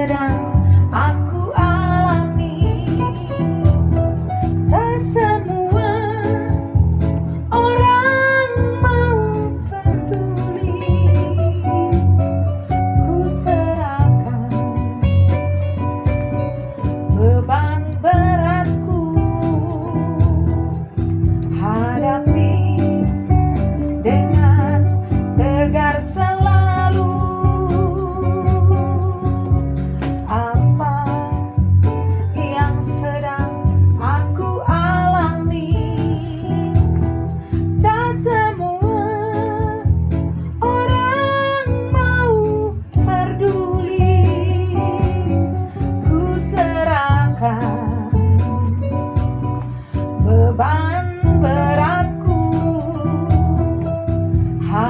sekarang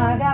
pagar.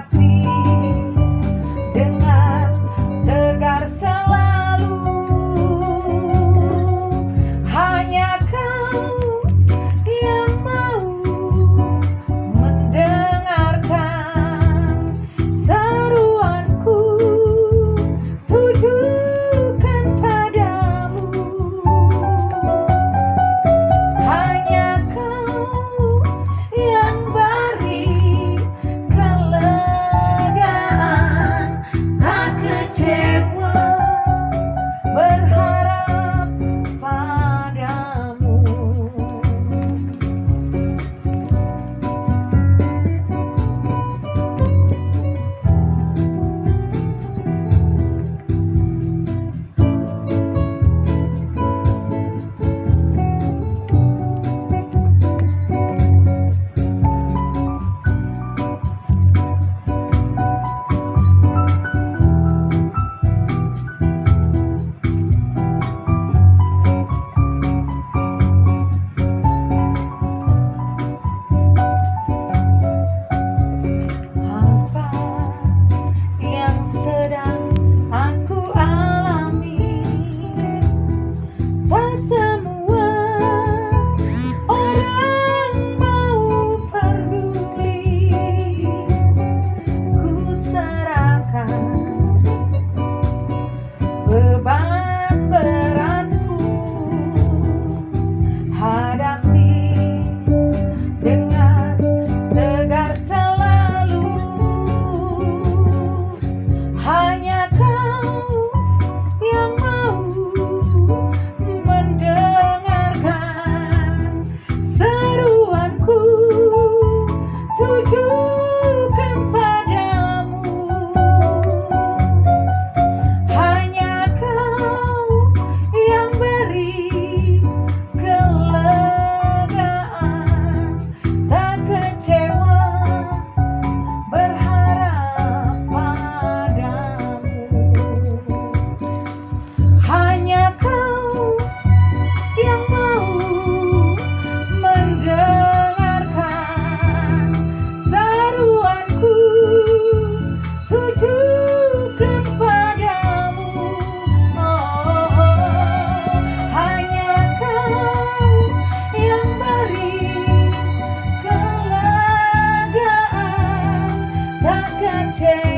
that contains